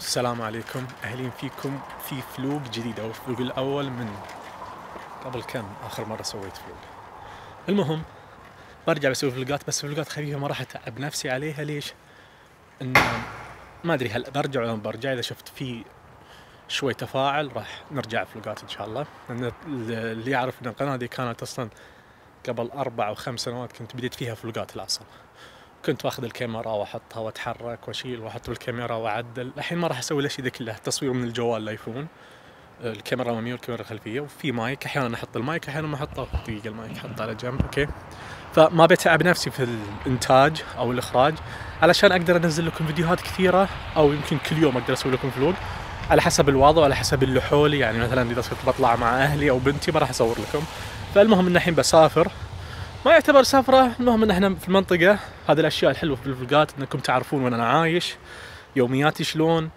السلام عليكم. أهلين فيكم في فلوق جديده والفلوق الأول من قبل كم آخر مرة سويت فلوق. المهم برجع بسوي فلوقات بس فلوقات خفيفة ما راح أتعب نفسي عليها. ليش؟ إن ما أدري هل برجع ولا ما برجع. إذا شفت في شوي تفاعل راح نرجع فلوقات إن شاء الله. لأن اللي يعرف إن القناة دي كانت أصلا قبل أربع أو خمس سنوات كنت بديت فيها فلوقات الأصل. كنت باخذ الكاميرا واحطها واتحرك واشيل واحط بالكاميرا واعدل. الحين ما راح أسوي الاشياء ذي كلها تصوير من الجوال ال iPhone. الكاميرا الاماميه والكاميرا الخلفيه وفي مايك أحيانا أحط المايك أحيانا ما أحطه. دقيقة المايك احطه على جنب OK. فما بتعب نفسي في الإنتاج أو الإخراج. علشان أقدر أنزل لكم فيديوهات كثيرة أو يمكن كل يوم أقدر أسوي لكم vlog على حسب الوضع وعلى حسب اللي حولي يعني مثلا إذا كنت بطلع مع أهلي أو بنتي ما راح أصور لكم. فالمهم إن الحين بسافر. ما يعتبر سفرة المهم إن إحنا في المنطقة. هذه الأشياء الحلوة في الفلوقات إنكم تعرفون وين أنا عايش يومياتي شلون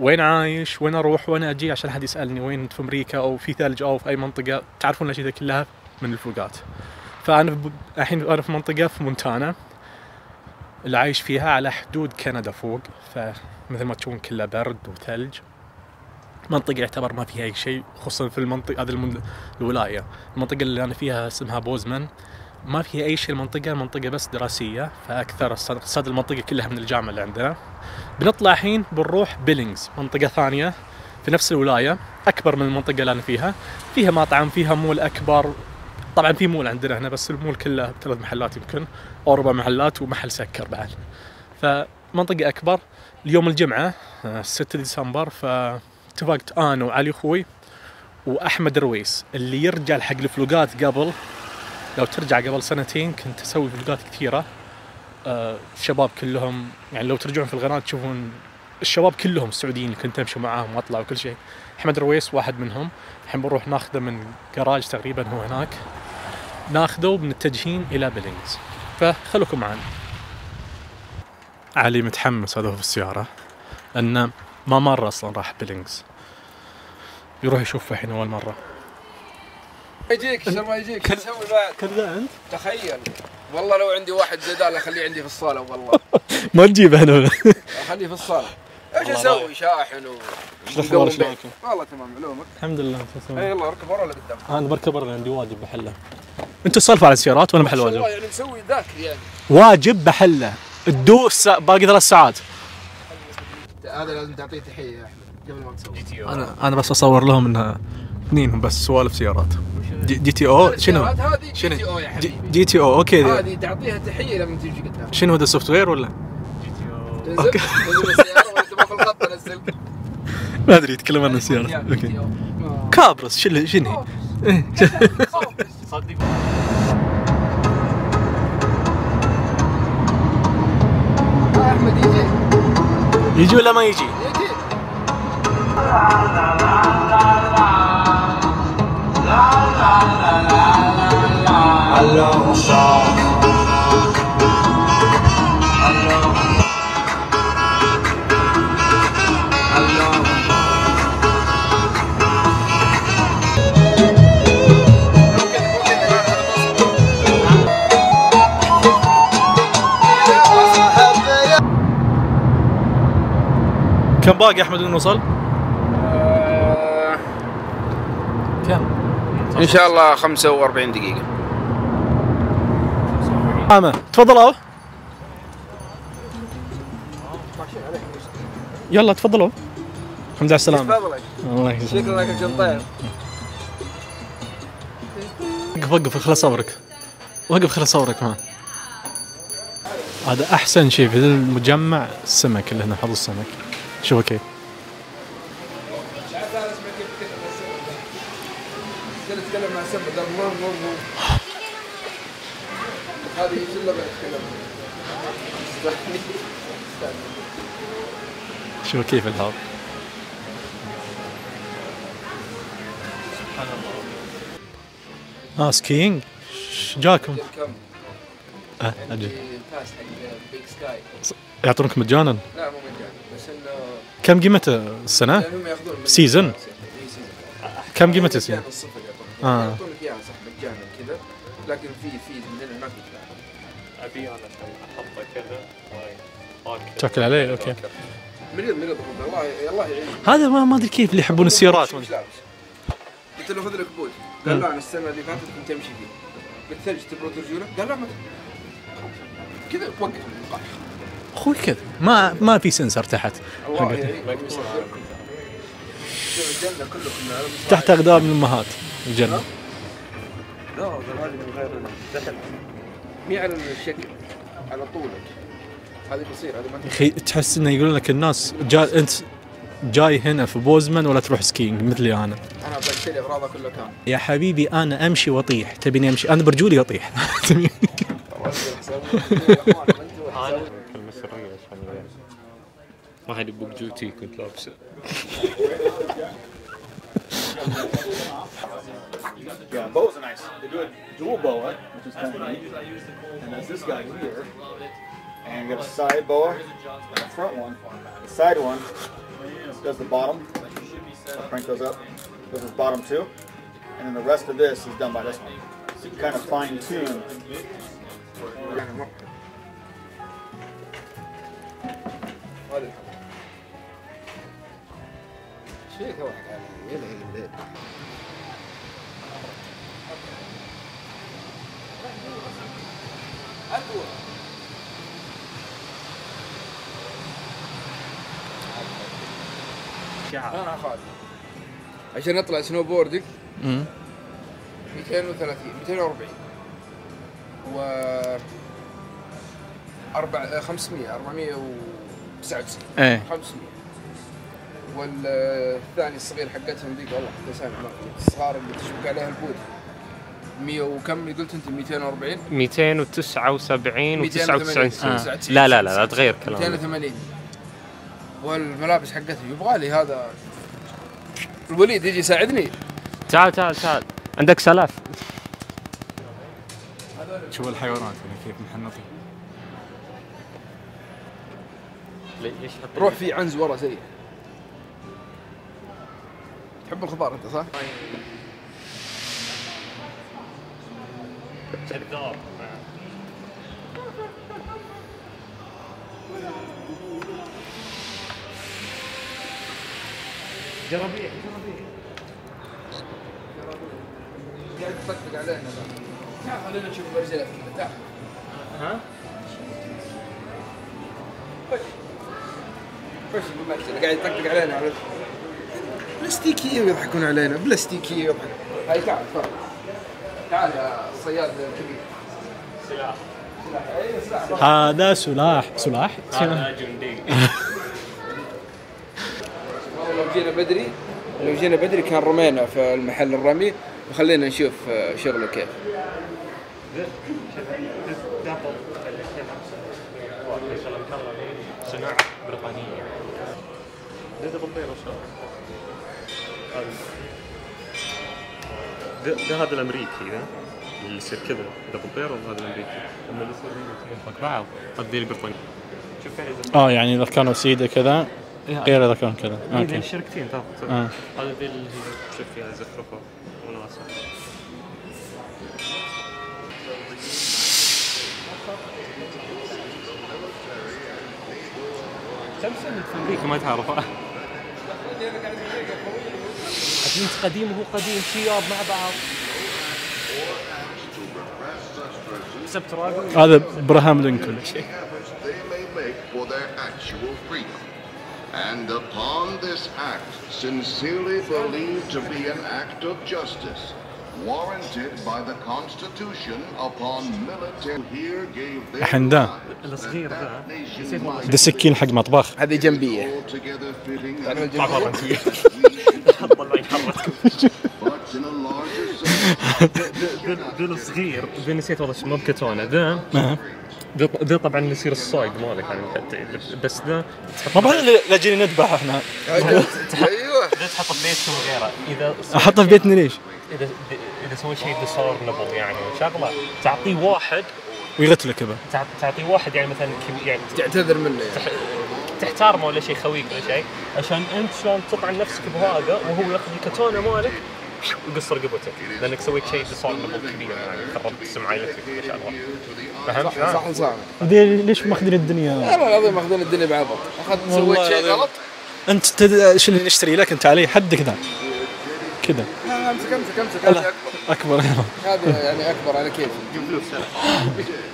وين عايش وين أروح وين أجي؟ عشان حد يسألني وين في أمريكا أو في ثلج أو في أي منطقة. تعرفون الأشياء كلها من الفلوقات فأنا. الحين أنا في منطقة في مونتانا اللي عايش فيها على حدود كندا فوق. فمثل ما تشوفون كلها برد وثلج. منطقة يعتبر ما فيها أي شيء خصوصا في المنطقة هذه. الولاية. المنطقة اللي أنا فيها اسمها بوزمان ما فيها أي شيء المنطقة المنطقة بس دراسية فأكثر صاد المنطقة كلها من الجامعة اللي عندنا. بنطلع الحين بنروح بيلينغز منطقة ثانية في نفس الولاية أكبر من المنطقة اللي أنا فيها. فيها مطعم فيها مول أكبر. طبعا في مول عندنا هنا بس المول كله ثلاث محلات يمكن أو أربع محلات ومحل سكر بعد. فمنطقة أكبر. اليوم الجمعة 6 ديسمبر ف اتفقت أنا وعلي أخوي وأحمد رويس اللي يرجع حق الفلوقات قبل لو ترجع قبل سنتين كنت أسوي فلوقات كثيرة. آه الشباب كلهم يعني لو ترجعون في القناة تشوفون الشباب كلهم السعوديين اللي كنت أمشي معاهم وأطلع وكل شيء. أحمد رويس واحد منهم. الحين بنروح ناخذه من جراج تقريبا هو هناك. ناخذه وبنتجهين إلى بيلينجز. فخلوكم معنا علي متحمس هذا في السيارة. إنه ما مر أصلا راح بيلينجز. يروح يشوفه الحين أول مرة. يجيك شر ما يجيك تسوي بعد. كذا أنت؟ تخيل. والله لو عندي واحد زيدان أخليه عندي في الصالة والله. ما تجيبه هنا اخليه في الصالة. إيش والله أسوي؟ شاحن و إيش الأخبار. والله تمام علومك الحمد لله اي يلا اركب ورا ولا قدام؟ أنا بركب برا عندي واجب بحله. انت السالفة على السيارات وأنا بحل والله واجب؟ يعني مسوي ذاك يعني. واجب بحله. تدوس باقي ثلاث ساعات. هذا لازم تعطيه تحية يا أحمد قبل ما تسوي. أنا أنا بس أصور لهم انها اثنين بس سوالف سيارات. جي, جي تي أو شنو؟ هذه جي شنو؟ تي أو يا جي, حبيبي. جي تي أو أوكي. هذه تعطيها تحية لما تيجي قدام. شنو هذا السوفت وير ولا؟ السيارة تبغى في الخط انزل ما أدري يتكلم عن السيارات أوكي. كابرس شنو شنو؟ احمد يجي يجي ولا ما يجي؟ يجي. كم باقي أحمد نوصل؟ آه، كم؟ إن شاء الله 45 دقيقة. عامة تفضلوا يلا تفضلوا الحمد لله على السلامة. الله يسلمك شكرا لك وقف وقف خلص صورك وقف خلص صورك ما هذا أحسن شيء في المجمع السمك اللي هنا حوض السمك. شوفوا كيف نتكلم مع سبع قال مو مو مو هذه شله بنتكلم شوفوا كيف الحوض آه سكينج إيش جاكم؟ كم آه أجل. يعطونك مجانا؟ لا مو مجاني بس إنه كم قيمته؟ إي سيزن. كم قيمته مجانا الصفر يعطونك آه. يعطونك إياها صح مجانا كذا لكن في في من هنا هناك يدفع أبي أنا أحطه كذا تاكل عليه أوكي. مريض مريض الله الله يعين. هذا ما ما أدري كيف اللي يحبون السيارات. إيش لابس؟ قلت له خذ لك بوت قال لا أنا السنة اللي فاتت كنت أمشي فيه قلت ثلج تبغى ترجوله؟ قال لا ما. كذا وقف أخوي كذا. ما ما في سنسر تحت. الله يعين. تحت أقدام الامهات الجنه لا. هذه من غير دخل مي على الشكل على طولك هذه بتصير هذه ما أخي تحس إنه يقولون لك الناس جا أنت جاي هنا في بوزمان ولا تروح skiing مثلي أنا. أنا بشتري اغراضها كلها كان يا حبيبي أنا أمشي وأطيح. تبيني أمشي؟ أنا برجولي أطيح. ما حد يبوك جوتي كنت لابسه. Yeah, boas are nice. They do a dual boa, which is kind of neat. And that's this guy here. And you got a side boa and a front one. The side one does the bottom. I'll crank those up. Does the bottom too. And then the rest of this is done by this one. So you kind of fine tune. Shit, أنا خالد عشان اطلع سنو بوردنج 230 240 و 4 500 499 إيه. 500 والثاني الصغير حقتهم ذيك والله حتى سامع الصغار اللي تشبك عليها البود 100 وكم قلت أنت؟ 240 279 و99 280. سنة آه. لا لا لا لا تغير كلامك. 280 والملابس حقته يبغى لي هذا. الوليد يجي يساعدني. تعال تعال تعال. عندك سلاف. شوف الحيوانات هنا كيف محنطين ليش روح في عنز ورا سريع تحب الخضار أنت صح؟ كذاب جرابيع قاعد تطقطق علينا تعال خلينا نشوف برجلك تعال ها؟ خش بالمسجد قاعد يطقطق علينا على بلاستيكية ويضحكون علينا بلاستيكية ويضحكون هاي تعال تفضل تعال يا الصياد الكبير سلاح سلاح. اي سلاح؟ هذا سلاح. سلاح هذا جندي. والله لو جينا بدري لو جينا بدري كان رمينا في المحل الرمي. وخلينا نشوف شغله كيف. صناعة بريطانية. هذا ده هذا الأمريكي ذا اللي يصير كذا. دبل بير ولا هذا الأمريكي؟ أما اللي يصير فوق بعض هذا البريطاني آه يعني إذا كانوا سيدة كذا غير إذا كان كذا. هذه أوكي. الشركتين تاخذ آه. هذا ذي اللي هي شوف فيها زخرفه وناسه كم سنة في أمريكا ما تعرفه انت قديم وهو قديم شياب مع بعض هذا ابراهام لينكولن. And upon this act, sincerely believed to be an act of justice, warranted by the Constitution upon military here gave their الصغير ده سكين حق مطبخ. هذه جنبية. ذا الصغير. ذا نسيت والله اسمه بكتونه ذا. ذا ذا طبعا يصير الصايد مالك يعني. بس ذا ما اللي جينا نذبح إحنا أيوه. ذا تحطه في بيتكم وغيره إذا أحطه في بيتنا ليش؟ اذا اذا سويت شيء ديسورنبل يعني. شغلة. تعطيه واحد ويغتلك به. تع- تعطيه واحد يعني مثلا كبير يعني تعتذر منه يعني. تح- تحتارمه ولا شيء خويك ولا شيء عشان أنت شلون تطعن نفسك بهذا وهو ياخذ الكتونه مالك وقص رقبتك لأنك سويت شيء ديسارمبل كبير يعني خربت سمعه عائلتك ان شاء الله. فهمت؟ صح صح صح. دي- ليش ماخذين الدنيا؟ والله العظيم ماخذين الدنيا بعبط اخذت سويت شيء. غلط؟ أنت تد... إيش اللي نشتري لك؟ أنت علي حدك ذا كذا. أمسك أمسك أمسك. هذه أكبر. أكبر هذه يعني أكبر على كيف؟ جيب فلوس سلف.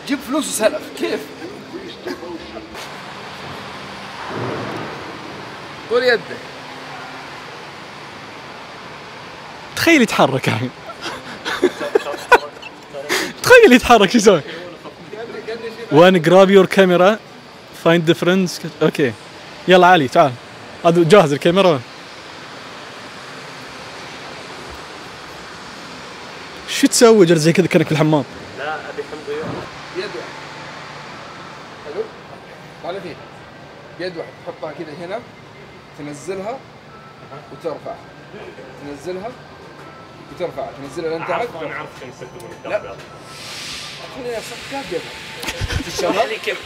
جيب فلوس وسلف. كيف؟ طول يدك. تخيل يتحرك يعني. تخيل يتحرك شو يسوي؟ wanna grab your camera find the friends okay يلا علي تعال. هذا جاهز الكاميرا؟ شو تسوي جل زي كذا كأنك في الحمام؟ لا ابي حمض يد واحد. حلو؟ طالع فيه بيد واحد. تحطها كذا هنا. تنزلها وترفع تنزلها وترفع تنزلها لين تحت أنا اعرف كيف يستخدمون لا. الدابة. خليني يعني كيف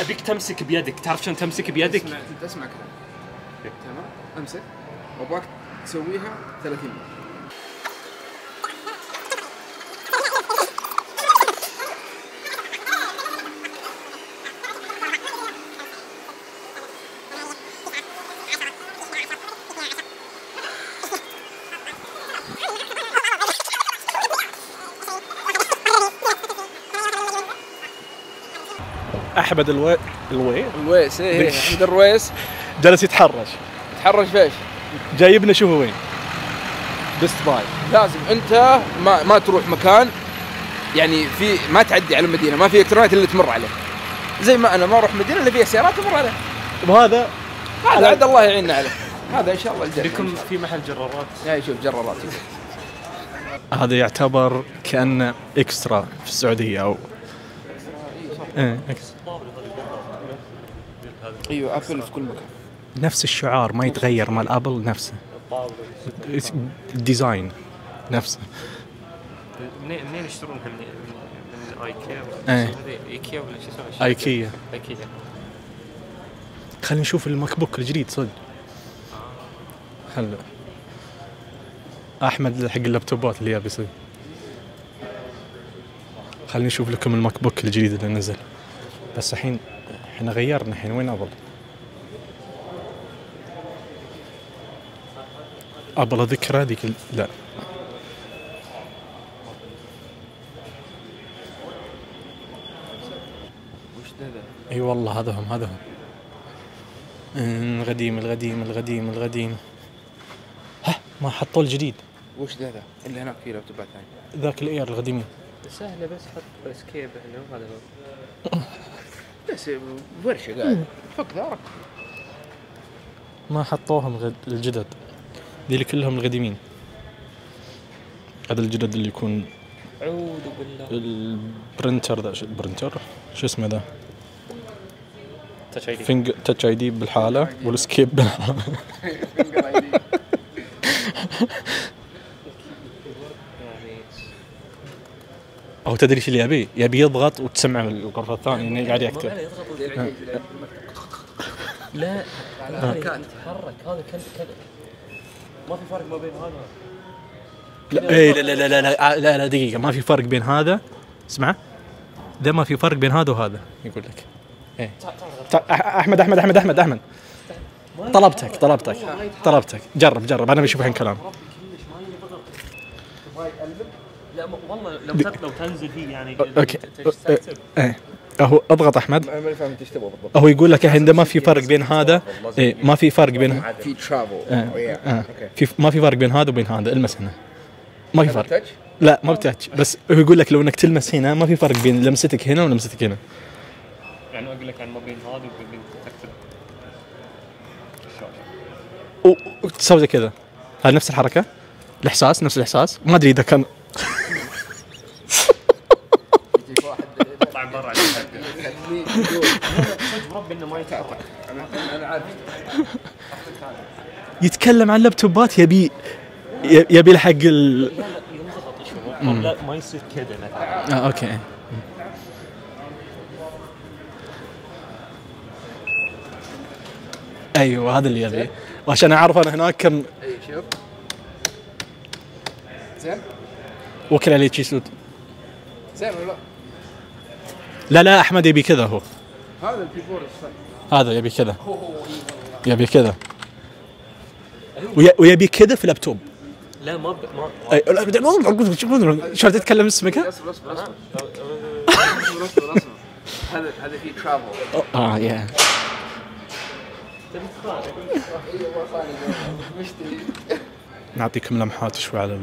أبيك تمسك بيدك. تعرف شلون تمسك بيدك؟ اسمع اسمع كلام. تمام؟ أمسك. وابغاك تسويها 30 مرة. احمد الوي الوي الرويس إيه إيه، احمد الرويس. جالس يتحرش. تحرش فيش جايبنا شوفوا وين Best Buy لازم أنت ما ما تروح مكان يعني في ما تعدي على المدينة ما في إلكترونات إلا تمر عليه. زي ما أنا ما أروح مدينة إلا فيها سيارات تمر عليه. وهذا هذا؟ عاد الله يعيننا عليه. هذا إن شاء الله الجنة. بكم في محل جرارات. هاي شوف جرارات. هذا يعتبر كانه إكسترا في السعودية أو إيه. أيوه أبل في كل مكان. نفس الشعار ما يتغير مال أبل نفسه. ال design نفسه. منين يشترونها من إيكيا إيه. هذي؟ إيكيا ولا شو اسمها؟ إيكيا. إيكيا. خلينا نشوف ال MacBook الجديد صدق. خل أحمد حق اللابتوبات اللي يبي يصير خليني أشوف لكم ال MacBook الجديد اللي نزل. بس الحين إحنا غيرنا الحين وين أبل؟ أبل أذكر هذيك ال- لا. وش ذا ذا؟ إي والله هذا هم هذا هم القديم القديم القديم القديم. ها ما حطوا الجديد. وش ذا ذا؟ اللي هناك في لابتوبات ثانية. ذاك الإير القديمين سهلة بس حط اسكيب هنا وهذا هو. بس ورشة قاعد. فك ذارك ما حطوهم غد الجدد. ذي اللي كلهم القديمين. هذا الجدد اللي يكون أعوذ بالله. البرنتر ذا شو البرنتر شو اسمه ذا؟ تاتش اي دي فينج تاتش اي دي بالحالة. والسكيب بالحاله أو تدري إيش اللي يبي؟ يبي يضغط وتسمع الغرفة الثانية انه قاعد يكتب لا هذا يتحرك. هذا كان كان ما في فرق ما بين هذا. لا اي لا لا لا لا لا, لا, لا دقيقة ما في فرق بين هذا. اسمع. ده ما في فرق بين هذا وهذا يقول لك. إيه. أحمد أحمد أحمد أحمد أحمد. طلبتك طلبتك. طلبتك. جرب جرب. أنا بشوف الحين كلام. لا والله لو لو تنزل فيه يعني أوكي. إيه أهو أضغط أحمد. أنا ماني فاهم انت إيش تبغى بالضبط. هو يقول لك الحين ده ما في فرق بين هذا. إيه ما في فرق بين في ترافل. في ما في فرق بين هذا وبين هذا. المس هنا. ما في فرق. لا ما بتاتش بس هو يقول لك لو إنك تلمس هنا ما في فرق بين لمستك هنا ولمستك هنا. يعني أقول لك عن ما بين هذا وبين تكتب الشاشه وتسوي زي كذا. هذا نفس الحركة. الإحساس نفس الإحساس. ما أدري إذا كان طلع برا على الحد. صدق ربي انه ما يتقطع أنا عارف يتكلم عن لابتوبات يبي يبي له حق ال ينضغط شوي لا ما يصير كذا مثلا okay. أيوه هذا اللي يبي. وعشان أعرف أنا هناك كم أي شوف. زين. وكل عليه شي سود زين ولا لا؟ لا أحمد يبي كذا هو. هذا البي 4 هذا يبي كذا. يبي كذا. وي- ويبي كذا في لابتوب. لا ما ب... ما شو تتكلم اسمك؟ اصبر اصبر اصبر هذا هذا فيه travel آه يا نعطيكم لمحات شوي على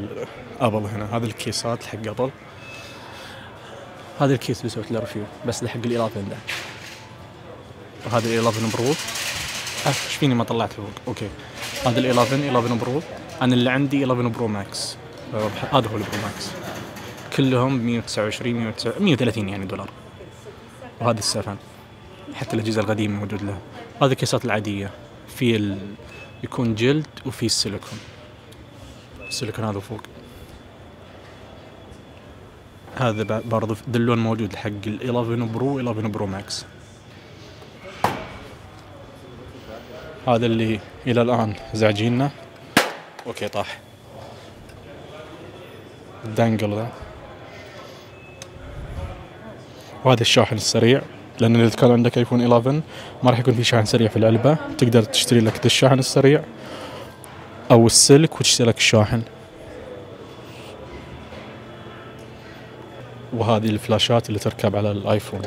الابل هنا. هذه الكيسات حق أبل. هذا الكيس اللي سويت له review بس اللي حق ال 11 ده وهذا ال 11 Pro إيش فيني ما طلعت فوق okay. هذا ال 11 11 Pro أنا اللي عندي 11 Pro Max هذا هو ال Pro Max كلهم 129 129 130 يعني دولار. وهذا ال seven حتى الأجهزة القديمة موجود لها. هذه الكيسات العادية. في ال... يكون جلد وفي السيليكون. السيليكون هذا فوق. هذا ب- برضه ذا اللون موجود حق ال 11 Pro 11 Pro Max. هذا اللي إلى الآن زعجينا okay طاح. ال dongle ذا وهذا الشاحن السريع. لأن اذا كان عندك ايفون 11 ما راح يكون في شاحن سريع في العلبة. تقدر تشتري لك الشاحن السريع أو السلك وتشتري لك الشاحن. وهذه الفلاشات اللي تركب على الآيفون.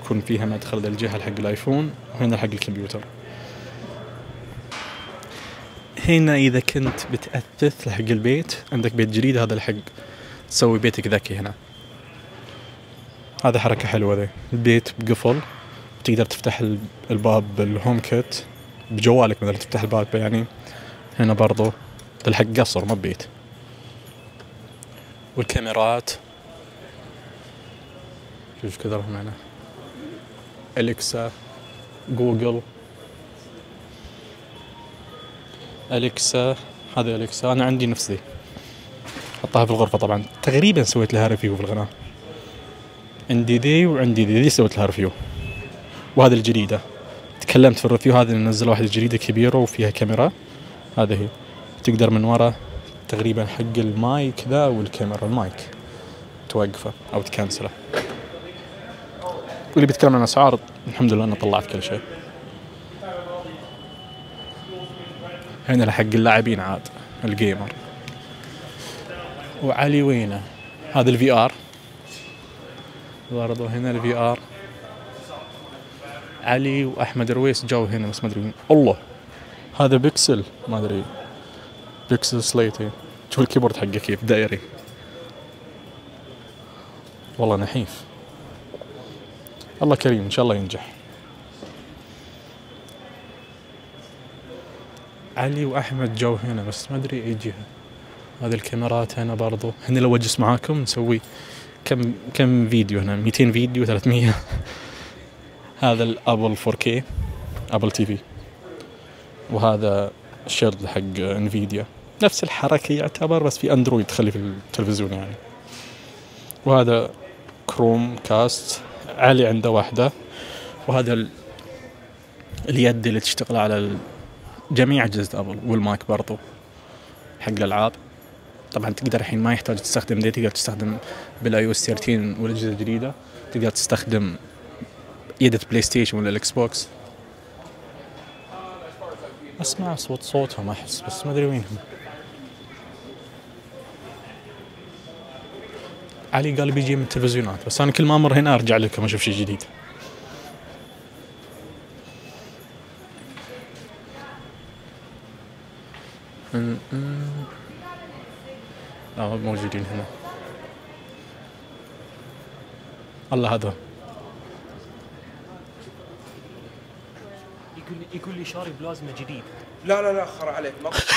يكون فيها مدخل الجهة حق الآيفون وهنا حق الكمبيوتر. هنا إذا كنت بتأثث لحق البيت عندك بيت جديد هذا الحق تسوي بيتك ذكي هنا. هذا حركة حلوة ذي. البيت بقفل تقدر تفتح ال- الباب بالهوم كيت بجوالك مثلا تفتح الباب يعني. هنا برضو الحق قصر ما بيت والكاميرات. شوف رقم معنا. أليكسا جوجل. أليكسا هذا أليكسا. أنا عندي نفس ذي حطها في الغرفة طبعا. تقريبا سويت لها review في القناة. عندي ذي وعندي ذي. ذي سويت لها review وهذه الجديدة. تكلمت في ال review هذه اللي نزل واحدة جديدة كبيرة وفيها كاميرا. هذه هي. تقدر من ورا تقريبا حق المايك ذا والكاميرا المايك توقفه أو تكنسله. واللي بيتكلم عن أسعار الحمد لله أنا طلعت كل شيء. هنا لحق اللاعبين عاد ال gamer. وعلي وينه؟ هذا ال VR برضو هنا ال VR علي وأحمد رويس جو هنا بس ما أدري. الله! هذا بيكسل ما أدري. بيكسل سليت. شوف ال keyboard حقه كيف دائري والله نحيف. الله كريم إن شاء الله ينجح. علي وأحمد جو هنا بس ما أدري أي جهة. هذه الكاميرات هنا برضو. هنا لو أجلس معاكم نسوي كم كم فيديو هنا؟ 200 فيديو 300 هذا الأبل 4K أبل تي في. وهذا الشيلد حق انفيديا نفس الحركة يعتبر بس في اندرويد تخلي في التلفزيون يعني. وهذا كروم كاست علي عنده واحدة. وهذا ال... اليد اللي تشتغل على. جميع أجهزة ابل والماك برضو حق الألعاب. طبعا تقدر الحين ما يحتاج تستخدم دي تقدر تستخدم بال iOS 13 والأجهزة الجديدة. تقدر تستخدم يدة بلاي ستيشن ولا الاكس بوكس اسمع صوت صوتهم أحس بس ما أدري وينهم. علي قال بيجي من التلفزيونات بس أنا كل ما أمر هنا أرجع لكم أشوف شيء جديد. لا مو موجودين هنا. الله هذا. يقول يقول لي شاري بلازما جديد. لا لا لا خر عليك. ما قلت.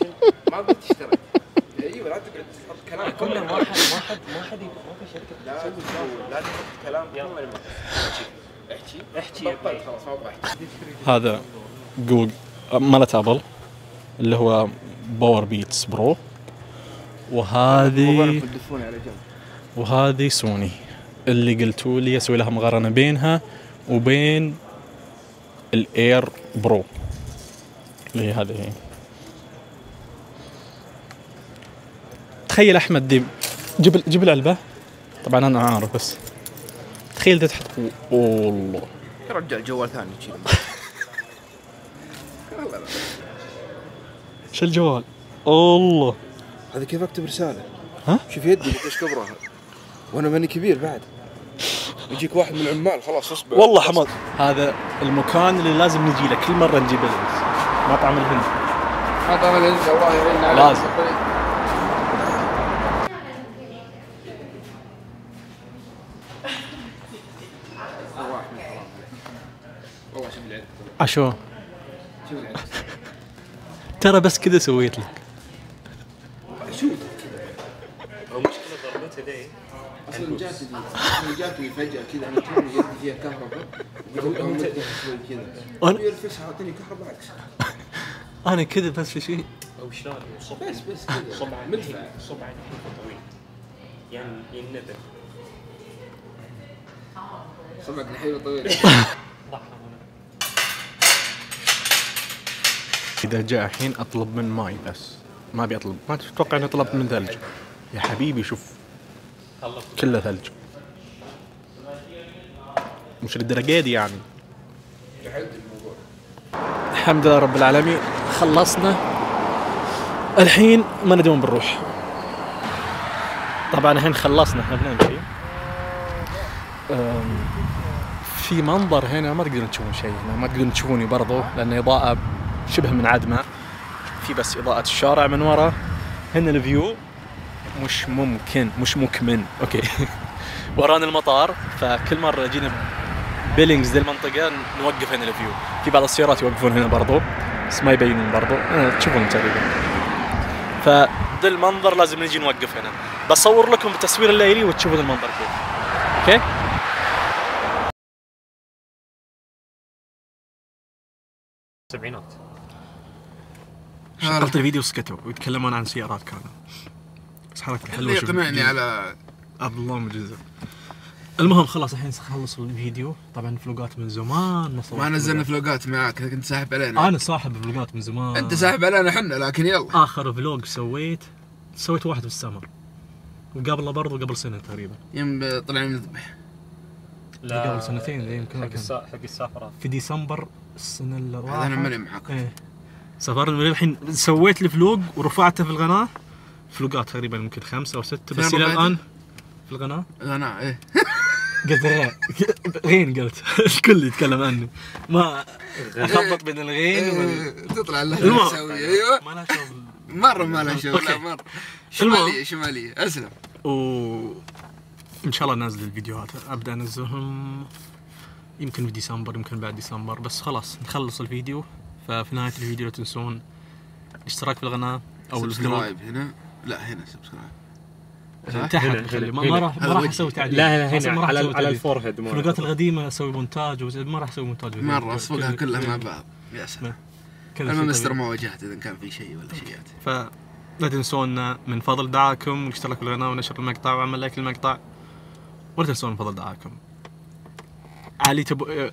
ما قلت تشتري أيوه لا تقعد تحط كلام كله ما حد ما حد ما حد ما في شركة لا لا تحط كلام كل ما احكي احكي. بطلت خلاص ما أبغى احكي هذا جوجل مالت ابل اللي هو باور بيتس برو. وهذه وهذه سوني اللي قلتوا لي أسوي لها مقارنة بينها وبين الاير برو. اللي هي هذه. تخيل أحمد دي جيب جيب العلبة. طبعا أنا عارف بس. تخيل ده تحط والله. يا رجال جوال ثاني شو الجوال؟ الله هذا كيف أكتب رسالة؟ ها؟ شوف يدي قديش كبرها. وأنا ماني كبير بعد. يجيك واحد من العمال خلاص أصبر. والله حمد. هذا المكان اللي لازم نجي له. كل مرة نجيب له مطعم الهند. أنا الهند الله يعيننا لازم. والله شوف العلم عشو ترى بس كذا سويت لك. شوف المشكلة ضربته ليه؟ أصلا جاتني أصلا جاتني فجاه كذا أنا يدي فيها كهرباء وقلت مدها شوي كذا أنا- يرفسها اعطيني كهرباء عكس أنا كذا بس في شيء. أو شلون؟ بس بس كذا. صب عن مدفع صب عن طويل. يعني ينذر صبعك الحين طويل. إذا جاء الحين أطلب من ماي بس. ما أبي أطلب. ما تتوقع إني طلبت من ثلج. يا حبيبي شوف. كله ثلج. مش للدرجة يعني. الحمد لله رب العالمين. خلصنا. الحين ما ندري وين بنروح طبعا الحين خلصنا. إحنا بنمشي في منظر هنا ما تقدرون تشوفون شيء. هنا ما تقدرون تشوفوني برضو لأن إضاءة شبه منعدمة في بس إضاءة الشارع من ورا. هنا ال view. مش ممكن مش مكمن. okay. ورانا المطار. فكل مرة جينا بيلينجز ذي المنطقة نوقف هنا ال view. في بعض السيارات يوقفون هنا برضو. بس ما يبينون برضو. تشوفون تقريبا. فذا المنظر لازم نجي نوقف هنا. بصور لكم بالتصوير الليلي وتشوفون المنظر كيف أوكي؟ سبعينات. شغلت الفيديو وسكتوا ويتكلمون عن سيارات كانوا. بس حركة حلوة اللي شوف يقنعني. على عبد الله مجزر المهم خلاص الحين خلص الفيديو. طبعا فلوقات من زمان ما صورت ما نزلنا فلوقات. معاك كنت ساحب علينا. أنا صاحب فلوقات من زمان. أنت ساحب علينا إحنا لكن يلا. آخر vlog سويت سويت واحد في السمر وقبله برضه قبل سنة تقريبا. يوم طلعنا نذبح قبل سنتين يمكن حق السفرات في ديسمبر السنة اللي راحت هذا أنا ماني معاك. إيه. سافرنا من الحين سويت ال vlog ورفعته في القناة. فلوقات تقريبا يمكن خمسة أو ستة بس إلى؟ الآن في القناة. أنا إيه. قلت غين غين قلت. الكل يتكلم عني. ما اخبط بين الغين وال... إيه، تطلع اللي المهم. تسوي أيوه. ما لها شغل. مرة ما لها شغل لا. مرة. شمالية شمالية. أسلم. و إن شاء الله نازل الفيديوهات. أبدأ أنزلهم. يمكن في ديسمبر يمكن بعد ديسمبر بس خلاص نخلص الفيديو. ففي نهاية الفيديو لا تنسون اشتراك في القناة أو subscribe هنا. لا هنا subscribe. تحت هنا- خلي ما هنا. ما راح ما راح. أسوي تعديل. لا لا هنا ما راح على أسوي على تعديل. الفورهيد مالك. الفلوقات القديمة أسوي مونتاج ما راح أسوي مونتاج. مره اصفقها كل- كلها مع بعض. يا سلام. شيء مستر طبيعي. ما واجهت إذا كان في شيء ولا شيئات. فلا تنسون من فضل دعاكم الاشتراك في القناة ونشر المقطع وعمل لايك للمقطع ولا تنسون من فضل دعاكم. علي تبو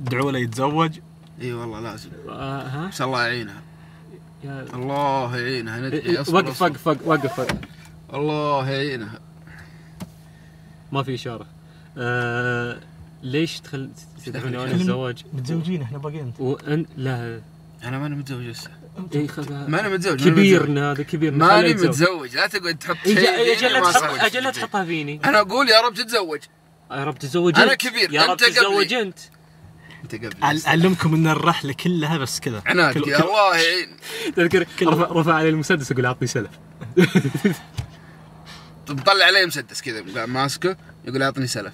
دعوا له يتزوج. إي والله لازم. آه، ها؟ بس الله يعينها. يا- الله يعينها. ندعي وقف. وقف وقف وقف. الله يعينها. ما في إشارة. آه ليش تخل عن كلمة- الزواج متزوجين. إحنا باقيين وان لا. أنا ماني متزوج لسه. خذ- ما أنا متزوج كبيرنا هذا كبيرنا خليه ماني. متزوج. لا تقعد تحط شيء أجل لا أجل. تحطها فيني. أنا أقول يا رب تتزوج. يا رب تتزوج. كبير، يا رب. تتزوج أنت. انت قبل أعلمكم إن الرحلة كلها بس كذا. عناد كل- يا كل- الله يعين تذكر رفع, رفع علي المسدس يقول اعطني سلف. طب طلع علي مسدس كذا ماسكه يقول اعطني سلف.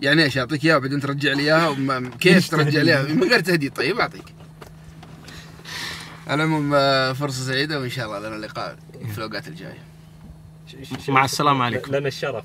يعني إيش أعطيك اياه وبعدين ترجع لي إياها؟ وما- كيف ترجع لي إياها؟ من غير تهديد طيب أعطيك. على العموم آه، فرصة سعيدة وإن شاء الله لنا لقاء في الأوقات الجاية. مع السلامة عليكم. لنا الشرف.